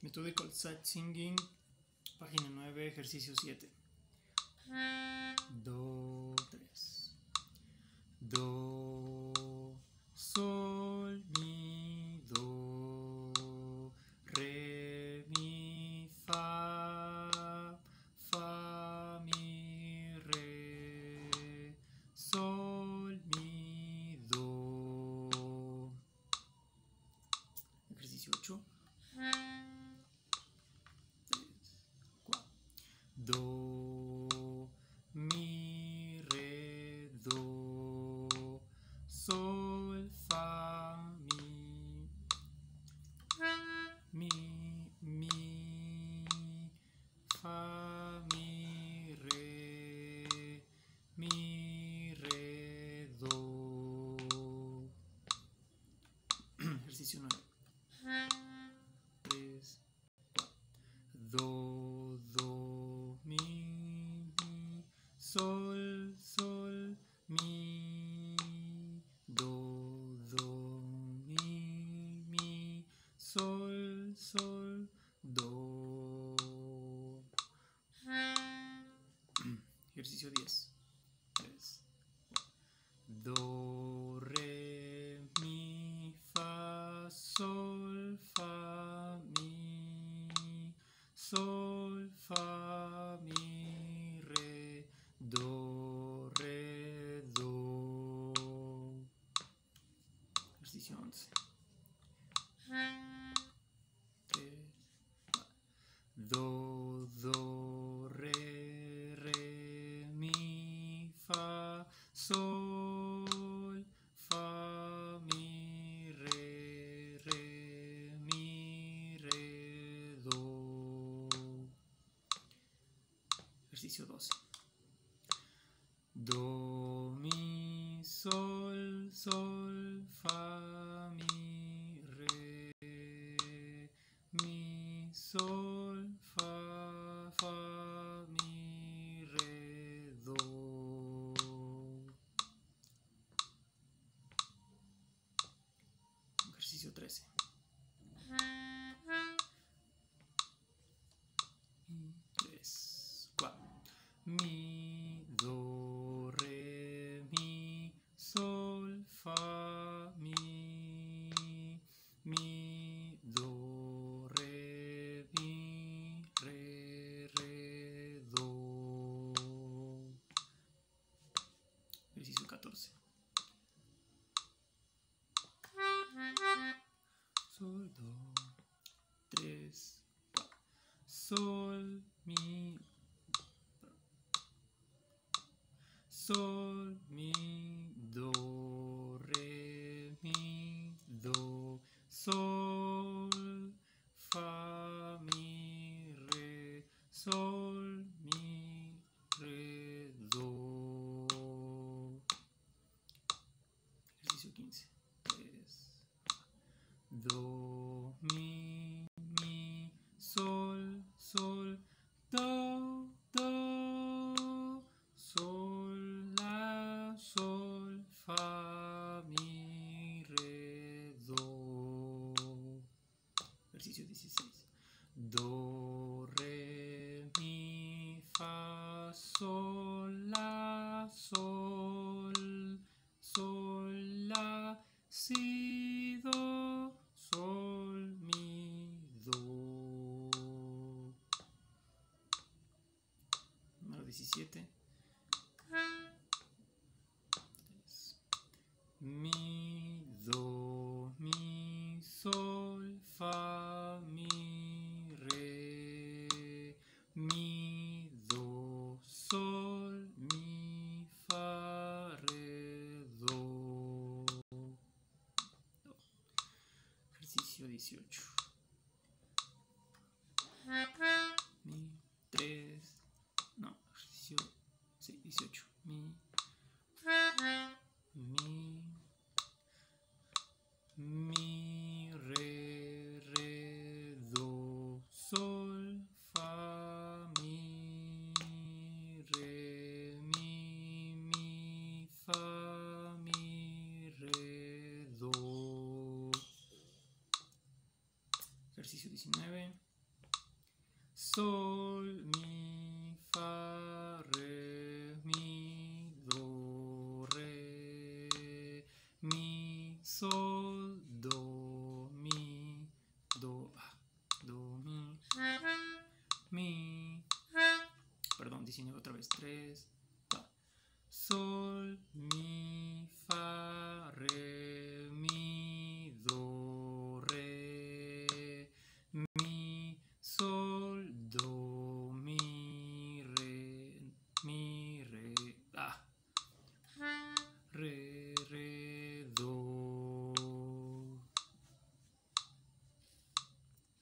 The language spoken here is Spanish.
Methodical Sight Singing, página 9, ejercicio 7. Do, 3. Do, sol, sol, mi, do, do, mi, mi, sol, sol, do. Ejercicio 10. 3. Do, re, mi, fa, sol, fa, mi, sol, do, do, re, re, mi, fa, sol, fa, mi, re, re, mi, re, do. Ejercicio 12. Do, mi, sol, sol, fa, mi, re, mi, sol, 14. Sol, do, 3, 4. Sol, mi, sol, mi, do, re, mi, do, sol, do, Mi, do, mi, sol, fa, mi, re, mi, do, sol, mi, fa, re, do. do. Ejercicio 18. 18. Mi. Mi. Mi, re, re, do, sol, fa, mi, re, mi, mi, fa, mi, re, do. Ejercicio 19. sol, sol, do, mi, do, ah, do, mi, mi, perdón, diciendo otra vez, tres, do, sol, mi.